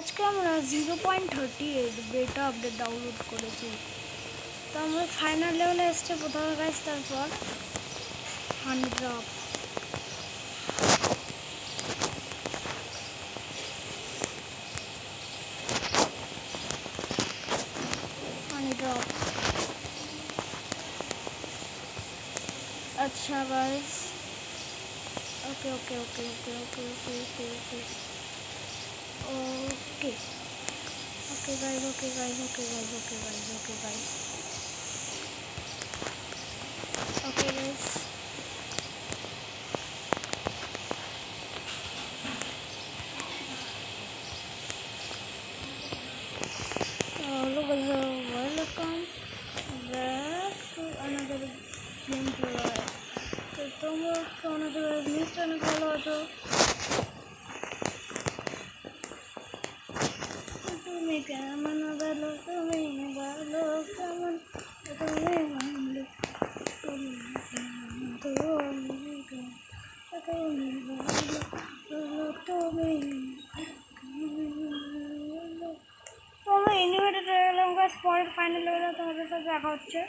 আজকে আমরা zero point thirty eight beta update download করেছি তো আমরা ফাইনাল লেভেলে এসছে প্রথমে গাইজ তারপর হান্ড্রেড ড্রপ হান্ড্রেড ড্রপ अच्छा guys okay okay okay okay okay okay okay okay okay guys okay guys okay guys okay guys okay guys okay guys hello guys welcome back to another game तो तुम लोग another mister निकालो तो তুমি কেমন ভালো তুমি ভালো কেমন? তুমি ভালো তুমি ভালো তুমি তো আমরা ইউনিভার্সিটি চলে গেলাম ফাইনাল লেভেলে তোমাদের সাথে দেখা হচ্ছে।